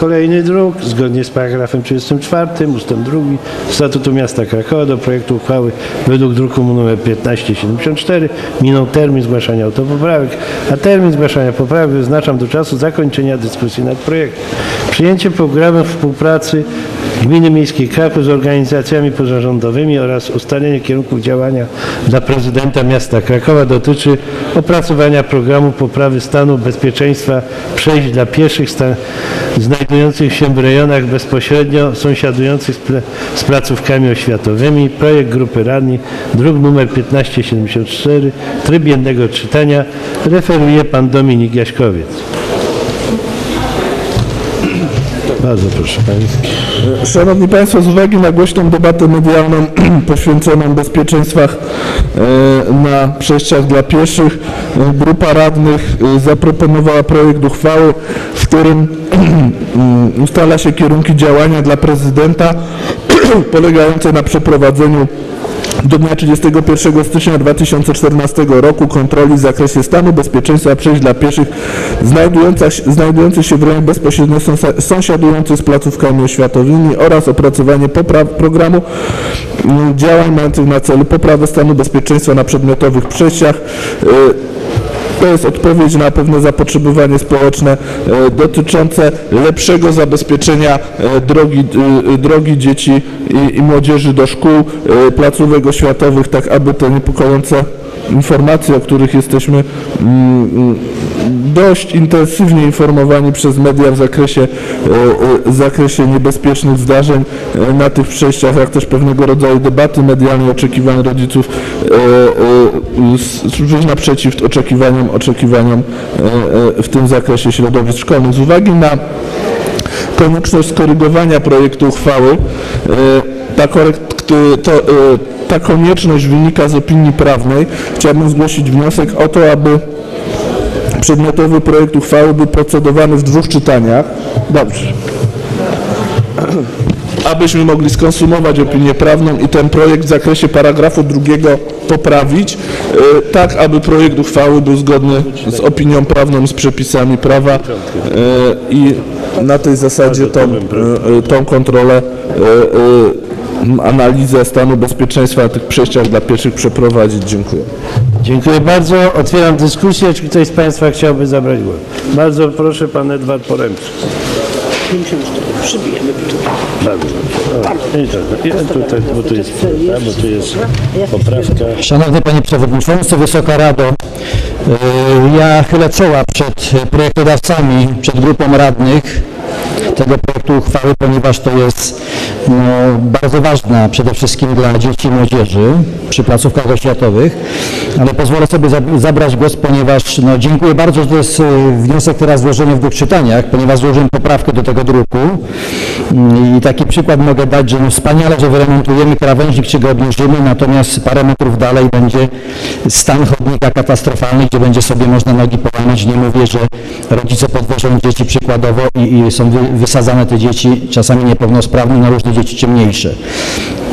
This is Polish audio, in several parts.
Kolejny druk, zgodnie z paragrafem 34 ustęp 2 Statutu Miasta Krakowa do projektu uchwały według druku nr 1574 minął termin zgłaszania autopoprawek, a termin zgłaszania poprawek wyznaczam do czasu zakończenia dyskusji nad projektem. Przyjęcie programu współpracy Gminy Miejskiej Kraków z organizacjami pozarządowymi oraz ustalenie kierunków działania dla prezydenta miasta Krakowa dotyczy opracowania programu poprawy stanu bezpieczeństwa przejść dla pieszych znajdujących się w rejonach bezpośrednio sąsiadujących z, z placówkami oświatowymi. Projekt grupy radni, druk nr 1574, tryb jednego czytania, referuje pan Dominik Jaśkowiec. Bardzo proszę Państwa. Szanowni Państwo, z uwagi na głośną debatę medialną poświęconą bezpieczeństwach e, na przejściach dla pieszych, e, grupa radnych e, zaproponowała projekt uchwały, w którym ustala się kierunki działania dla prezydenta polegające na przeprowadzeniu do dnia 31 stycznia 2014 roku kontroli w zakresie stanu bezpieczeństwa przejść dla pieszych znajdujących, się- w rejonie bezpośrednio sąsiadujących z placówkami oświatowymi oraz opracowanie programu mm, działań mających na celu poprawę stanu bezpieczeństwa na przedmiotowych przejściach. To jest odpowiedź na pewne zapotrzebowanie społeczne e, dotyczące lepszego zabezpieczenia e, drogi, e, drogi dzieci i, i młodzieży do szkół, placówek oświatowych, tak aby te niepokojące informacje, o których jesteśmy mm, mm, dość intensywnie informowani przez media w zakresie, e, e, w zakresie niebezpiecznych zdarzeń e, na tych przejściach, jak też pewnego rodzaju debaty medialne, oczekiwań rodziców, służyć naprzeciw oczekiwaniom, oczekiwaniom w tym zakresie środowisk szkolnych. Z uwagi na konieczność skorygowania projektu uchwały, ta, to, ta konieczność wynika z opinii prawnej. Chciałbym zgłosić wniosek o to, aby przedmiotowy projekt uchwały był procedowany w dwóch czytaniach. Dobrze. Abyśmy mogli skonsumować opinię prawną i ten projekt w zakresie paragrafu drugiego poprawić, e, tak aby projekt uchwały był zgodny z opinią prawną z przepisami prawa e, i na tej zasadzie tą, e, tą kontrolę, analizę stanu bezpieczeństwa na tych przejściach dla pieszych przeprowadzić. Dziękuję. Dziękuję bardzo. Otwieram dyskusję. Czy ktoś z Państwa chciałby zabrać głos? Bardzo proszę, Pan Edward Poremczyk. 54. Przybijemy tutaj. Bardzo i tak, i tutaj, bo tu jest, bo tu jest poprawka. Szanowny Panie Przewodniczący, Wysoka Rado, yy, ja chylę czoła przed projektodawcami, przed grupą radnych tego projektu uchwały, ponieważ to jest no, bardzo ważna przede wszystkim dla dzieci i młodzieży przy placówkach oświatowych, ale pozwolę sobie za- zabrać głos, ponieważ no, dziękuję bardzo, że to jest yy, wniosek teraz złożony w dwóch czytaniach, ponieważ złożyłem poprawkę do tego druku Mm, i taki przykład mogę dać, że no wspaniale, że wyremontujemy krawężnik czy go obniżymy, natomiast parę metrów dalej będzie stan chodnika katastrofalny, gdzie będzie sobie można nogi połamać. Nie mówię, że rodzice podwożą dzieci przykładowo i, i są wy, wysadzane te dzieci, czasami niepełnosprawne, na różne dzieci ciemniejsze.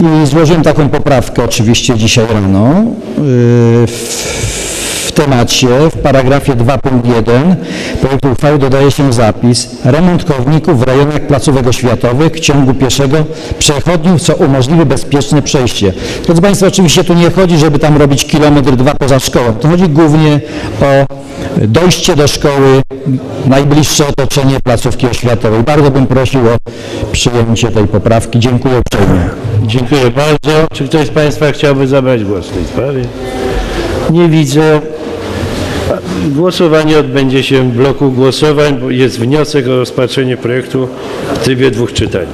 I złożyłem taką poprawkę oczywiście dzisiaj rano. Yy, w, w temacie, w paragrafie 2.1 projektu uchwały dodaje się zapis remont chodników w rejonach placówek oświatowych ciągu pieszego przechodniów, co umożliwi bezpieczne przejście. Drodzy Państwo, oczywiście tu nie chodzi, żeby tam robić kilometr, dwa poza szkołą. To chodzi głównie o dojście do szkoły, najbliższe otoczenie placówki oświatowej. Bardzo bym prosił o przyjęcie tej poprawki. Dziękuję uprzejmie. Dziękuję bardzo. Czy ktoś z Państwa chciałby zabrać głos w tej sprawie? Nie widzę. Głosowanie odbędzie się w bloku głosowań, bo jest wniosek o rozpatrzenie projektu w trybie dwóch czytań.